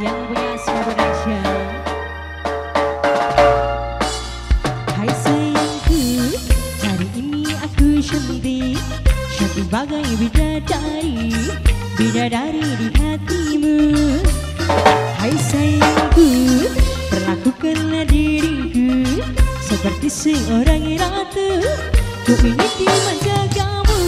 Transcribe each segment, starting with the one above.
yang punya Snow Production. Hai sayangku, hari ini aku cantik, cantik bagai bidadari, bidadari di hatimu. Hai sayangku, perlakukanlah diriku seperti seorang ratu, ku ingin dimanja kamu.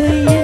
to you